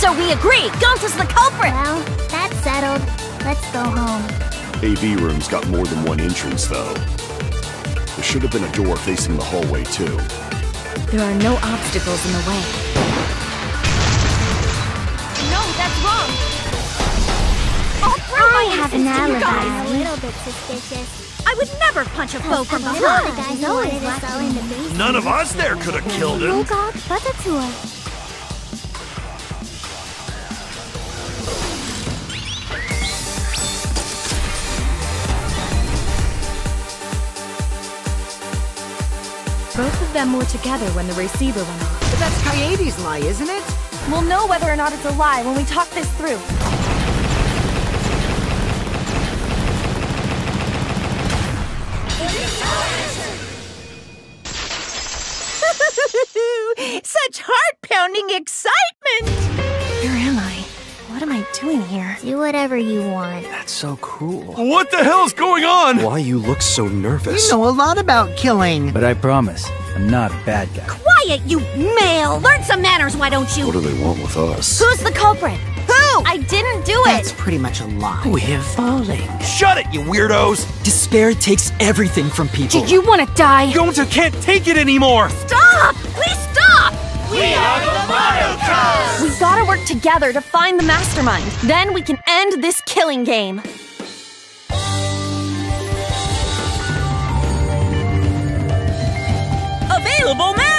So we agree, Gonta's the culprit! Well, that's settled. Let's go home. AV room's got more than one entrance, though. There should have been a door facing the hallway, too. There are no obstacles in the way. No, that's wrong! I'll throw I my have an innocence to you alibi. A little bit suspicious. I would never punch a foe from behind! the guy who wanted us all in the. None of us there could have killed him. Both of them were together when the receiver went off. But that's Coyote's lie, isn't it? We'll know whether or not it's a lie when we talk this through. Such heart-pounding excitement! Where am I? What am I doing here? Do whatever you want. That's so cool. What the hell's going on? Why you look so nervous? You know a lot about killing. But I promise, I'm not a bad guy. Quiet, you male! Learn some manners, why don't you? What do they want with us? Who's the culprit? Who? I didn't do it! That's pretty much a lie. We're falling. Shut it, you weirdos! Despair takes everything from people. Do you want to die? Gonta can't take it anymore! Stop! Please stop! We are the Mario We gotta work together to find the mastermind. Then we can end this killing game. Available man!